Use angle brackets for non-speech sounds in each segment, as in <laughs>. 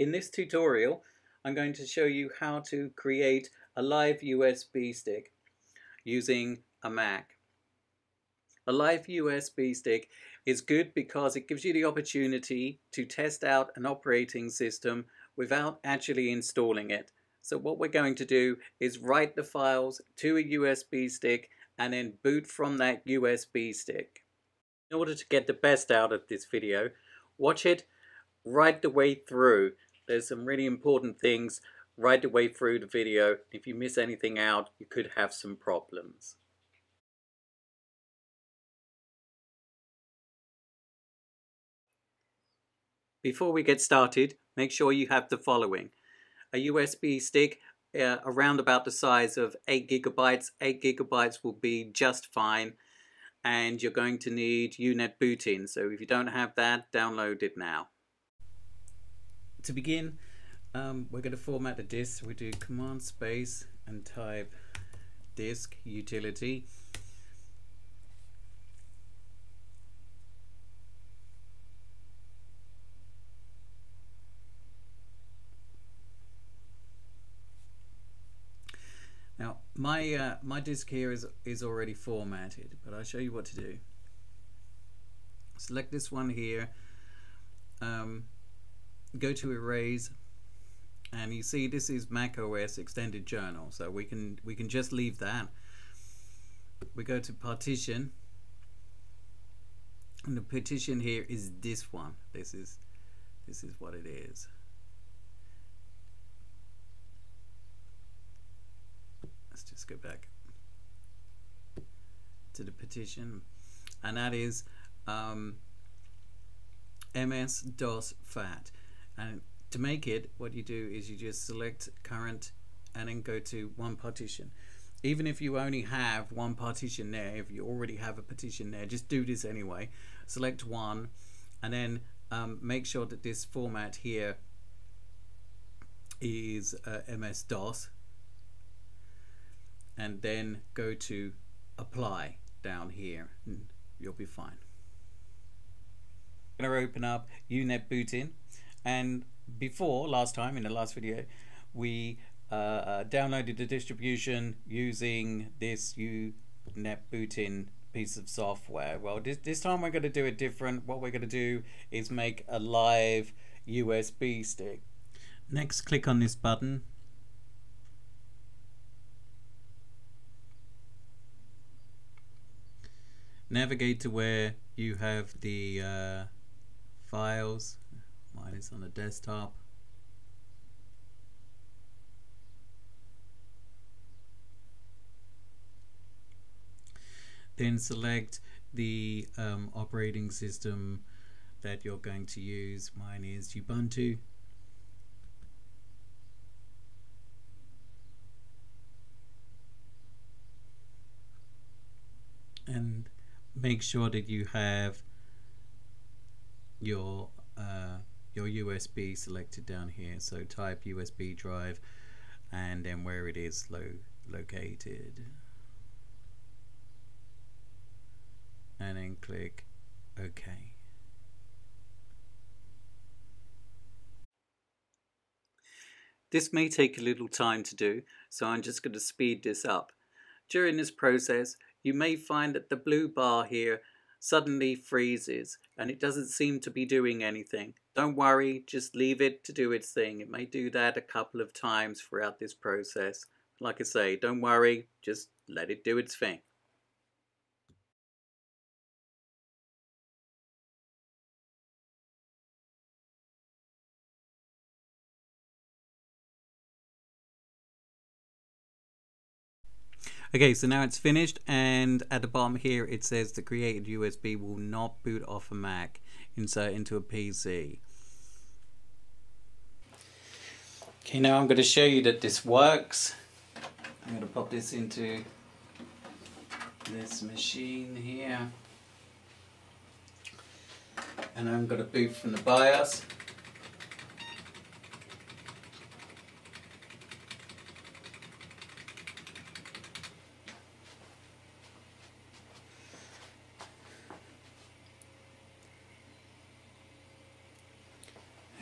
In this tutorial, I'm going to show you how to create a live USB stick using a Mac. A live USB stick is good because it gives you the opportunity to test out an operating system without actually installing it. So what we're going to do is write the files to a USB stick and then boot from that USB stick. In order to get the best out of this video, watch it right the way through there's some really important things right the way through the video. If you miss anything out, you could have some problems. Before we get started, make sure you have the following. A USB stick uh, around about the size of 8 gigabytes. 8 gigabytes will be just fine. And you're going to need UNetbootin. So if you don't have that, download it now to begin, um, we're going to format the disk. We do command space and type disk utility. Now my uh, my disk here is is already formatted, but I'll show you what to do. Select this one here. Um, go to erase and you see this is Mac OS extended journal so we can we can just leave that. We go to partition and the partition here is this one. This is this is what it is. Let's just go back to the partition and that is um, ms-dos to make it what you do is you just select current and then go to one partition. Even if you only have one partition there if you already have a partition there just do this anyway. Select one and then um, make sure that this format here is uh, MS-DOS and then go to apply down here and you'll be fine. I'm going to open up UNetbootin and before, last time in the last video, we uh, uh, downloaded the distribution using this UNet booting piece of software. Well, this, this time we're going to do it different. What we're going to do is make a live USB stick. Next, click on this button. Navigate to where you have the uh, files Mine is on the desktop. Then select the um, operating system that you're going to use. Mine is Ubuntu. And make sure that you have your uh, your USB selected down here so type USB drive and then where it is lo located and then click OK This may take a little time to do so I'm just going to speed this up. During this process you may find that the blue bar here suddenly freezes and it doesn't seem to be doing anything. Don't worry, just leave it to do its thing. It may do that a couple of times throughout this process. Like I say, don't worry, just let it do its thing. Okay, so now it's finished and at the bottom here it says the created USB will not boot off a Mac. Insert into a PC. Okay, now I'm going to show you that this works. I'm going to pop this into this machine here. And I'm going to boot from the BIOS.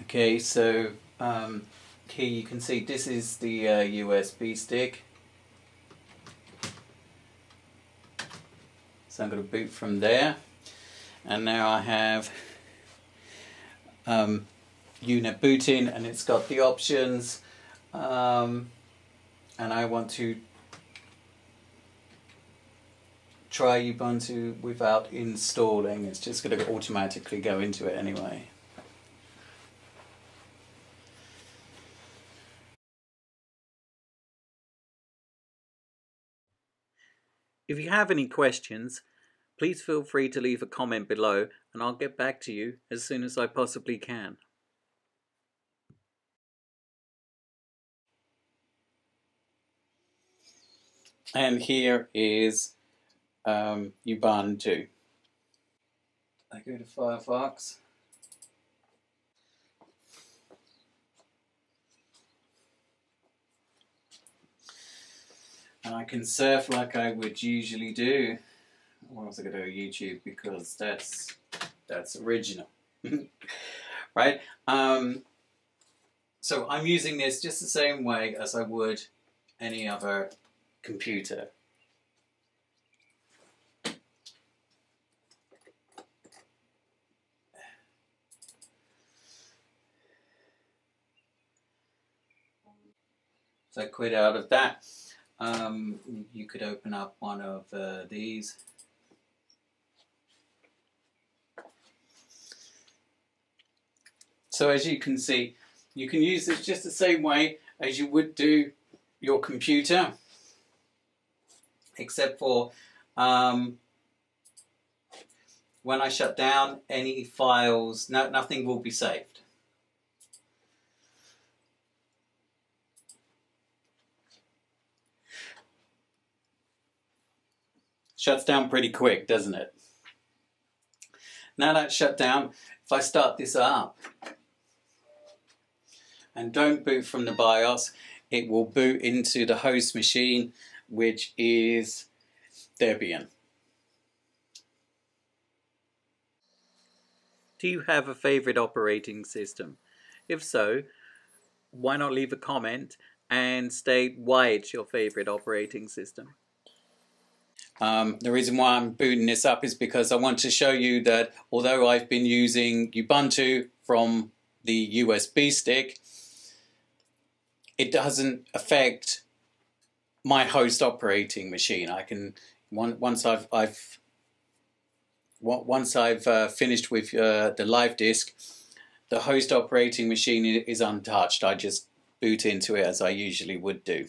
Okay, so um, here you can see this is the uh, USB stick. So I'm going to boot from there. And now I have um, UNetbootin and it's got the options. Um, and I want to try Ubuntu without installing. It's just going to automatically go into it anyway. If you have any questions, please feel free to leave a comment below and I'll get back to you as soon as I possibly can. And here is um, Ubuntu. I go to Firefox. And I can surf like I would usually do. Why was I going to YouTube? Because that's that's original, <laughs> right? Um, so I'm using this just the same way as I would any other computer. So I quit out of that. Um, you could open up one of uh, these. So as you can see, you can use this just the same way as you would do your computer, except for um, when I shut down any files, no, nothing will be saved. Shuts down pretty quick, doesn't it? Now that's shut down, if I start this up and don't boot from the BIOS, it will boot into the host machine, which is Debian. Do you have a favorite operating system? If so, why not leave a comment and state why it's your favorite operating system? Um, the reason why I'm booting this up is because I want to show you that although I've been using Ubuntu from the USB stick, it doesn't affect my host operating machine. I can once I've I've once I've uh, finished with uh, the live disk, the host operating machine is untouched. I just boot into it as I usually would do.